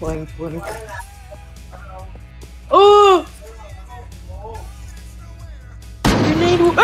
Blank, blank. Oh! Grenade.